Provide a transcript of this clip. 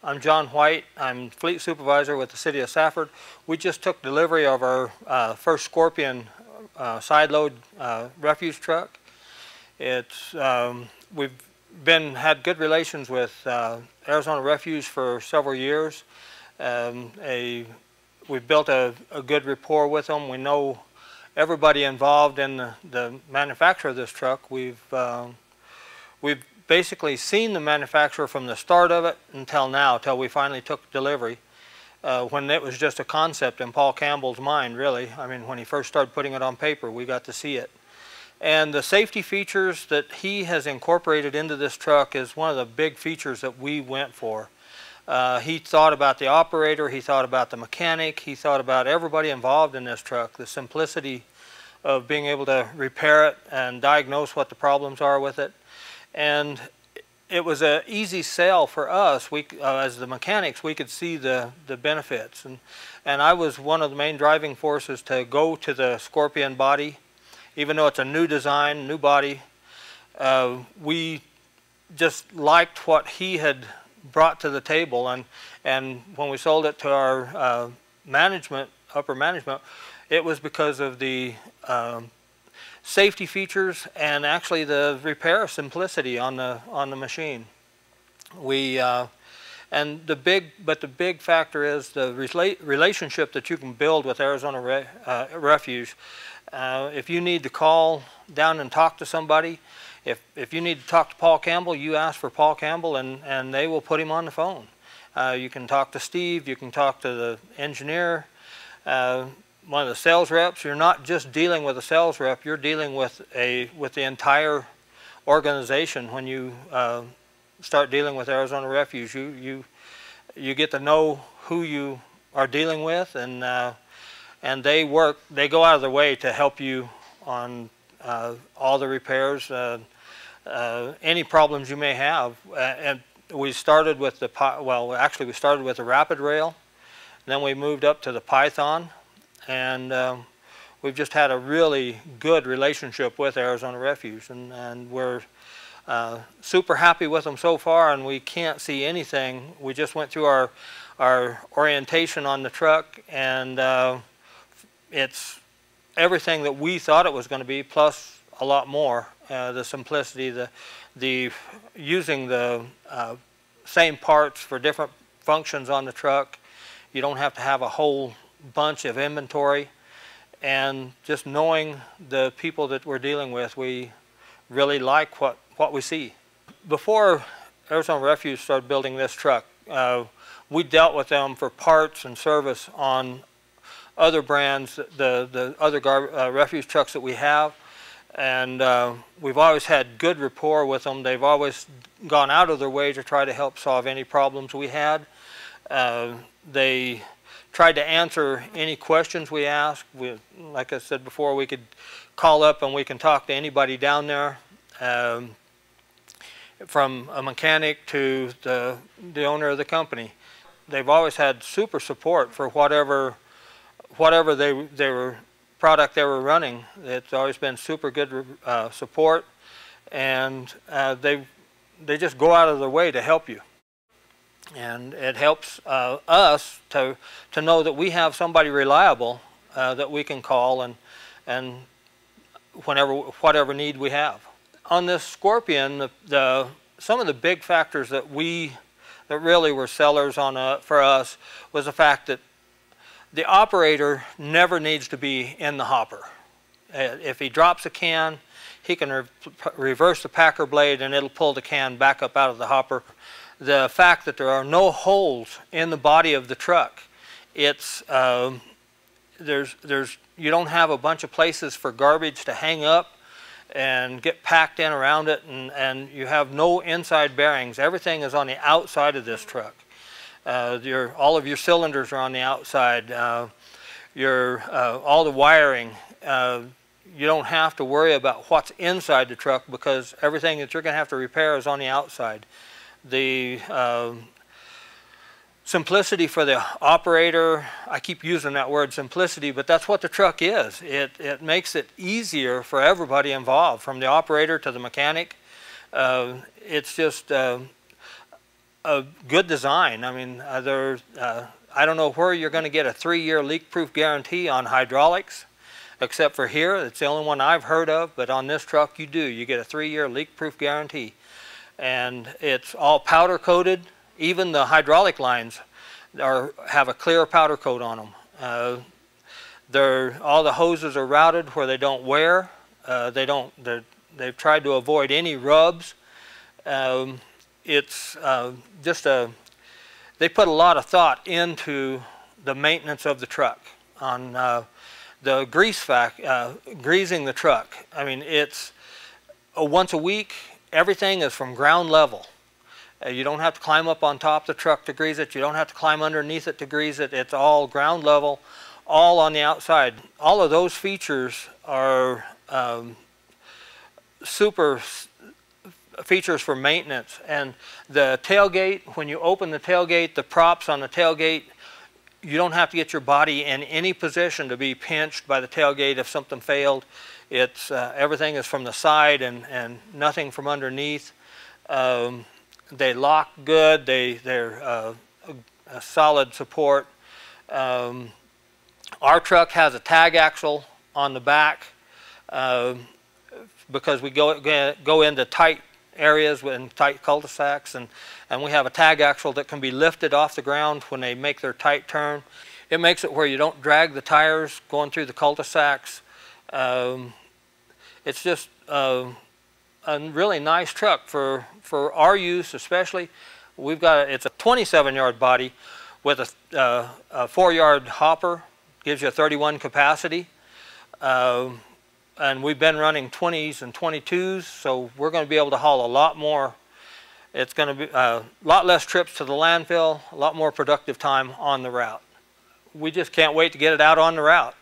I'm John White. I'm fleet supervisor with the city of Safford. We just took delivery of our uh, first Scorpion uh, side load uh, refuse truck. It's um, we've been had good relations with uh, Arizona Refuse for several years. Um, a we've built a, a, good rapport with them. We know everybody involved in the, the manufacture of this truck. We've um, we've basically seen the manufacturer from the start of it until now, till we finally took delivery. Uh, when it was just a concept in Paul Campbell's mind, really. I mean, when he first started putting it on paper, we got to see it. And the safety features that he has incorporated into this truck is one of the big features that we went for. Uh, he thought about the operator, he thought about the mechanic, he thought about everybody involved in this truck, the simplicity of being able to repair it and diagnose what the problems are with it. And it was an easy sell for us. We, uh, as the mechanics, we could see the, the benefits. And, and I was one of the main driving forces to go to the Scorpion body, even though it's a new design, new body. Uh, we just liked what he had brought to the table. And, and when we sold it to our uh, management, upper management, it was because of the um, safety features and actually the repair simplicity on the on the machine. We uh, and the big, but the big factor is the rela relationship that you can build with Arizona Re uh, Refuse. Uh, if you need to call down and talk to somebody, if, if you need to talk to Paul Campbell, you ask for Paul Campbell and, and they will put him on the phone. Uh, you can talk to Steve, you can talk to the engineer, uh, one of the sales reps. You're not just dealing with a sales rep, you're dealing with, a, with the entire organization when you uh, start dealing with Arizona Refuse. You, you, you get to know who you are dealing with and, uh, and they work, they go out of their way to help you on uh, all the repairs. Uh, uh, any problems you may have. Uh, and we started with the, well, actually we started with the Rapid Rail, then we moved up to the Python, and um, we've just had a really good relationship with Arizona Refuse, and, and we're uh, super happy with them so far, and we can't see anything. We just went through our, our orientation on the truck, and uh, it's everything that we thought it was going to be, plus a lot more. Uh, the simplicity, the, the using the uh, same parts for different functions on the truck. You don't have to have a whole bunch of inventory. And just knowing the people that we're dealing with, we really like what, what we see. Before Arizona Refuse started building this truck, uh, we dealt with them for parts and service on other brands, the, the other uh, refuse trucks that we have and uh, we've always had good rapport with them. They've always gone out of their way to try to help solve any problems we had. Uh, they tried to answer any questions we asked. We, like I said before, we could call up and we can talk to anybody down there, um, from a mechanic to the, the owner of the company. They've always had super support for whatever whatever they, they were product they were running. It's always been super good uh, support, and uh, they they just go out of their way to help you. And it helps uh, us to to know that we have somebody reliable uh, that we can call and and whenever whatever need we have. On this Scorpion, the, the some of the big factors that we that really were sellers on uh, for us was the fact that the operator never needs to be in the hopper. Uh, if he drops a can, he can re reverse the packer blade and it'll pull the can back up out of the hopper. The fact that there are no holes in the body of the truck, it's um, there's there's you don't have a bunch of places for garbage to hang up and get packed in around it and, and you have no inside bearings. Everything is on the outside of this truck. Uh, your, all of your cylinders are on the outside. Uh, your, uh, all the wiring, uh, you don't have to worry about what's inside the truck because everything that you're going to have to repair is on the outside. The um, simplicity for the operator, I keep using that word simplicity, but that's what the truck is. It, it makes it easier for everybody involved, from the operator to the mechanic. Uh, it's just uh, a good design. I mean, uh, there, uh, I don't know where you're going to get a three-year leak-proof guarantee on hydraulics, except for here. It's the only one I've heard of, but on this truck you do. You get a three-year leak-proof guarantee. And it's all powder-coated. Even the hydraulic lines are, have a clear powder coat on them. Uh, they're, all the hoses are routed where they don't wear. Uh, they don't, they've tried to avoid any rubs. Um, it's uh, just a, they put a lot of thought into the maintenance of the truck on uh, the grease vac, uh, greasing the truck. I mean, it's a once a week, everything is from ground level. Uh, you don't have to climb up on top of the truck to grease it. You don't have to climb underneath it to grease it. It's all ground level, all on the outside. All of those features are um, super features for maintenance. And the tailgate, when you open the tailgate, the props on the tailgate, you don't have to get your body in any position to be pinched by the tailgate if something failed. It's uh, everything is from the side and, and nothing from underneath. Um, they lock good. They they're uh, a, a, solid support. Um, our truck has a tag axle on the back uh, because we go go into tight areas in tight cul-de-sacs and, and we have a tag axle that can be lifted off the ground when they make their tight turn. It makes it where you don't drag the tires going through the cul-de-sacs. Um, it's just uh, a really nice truck for, for our use especially. We've got, a, it's a 27 yard body with a, uh, a four yard hopper, gives you a 31 capacity. Uh, and we've been running 20s and 22s, so we're going to be able to haul a lot more. It's going to be uh, a lot less trips to the landfill, a lot more productive time on the route. We just can't wait to get it out on the route.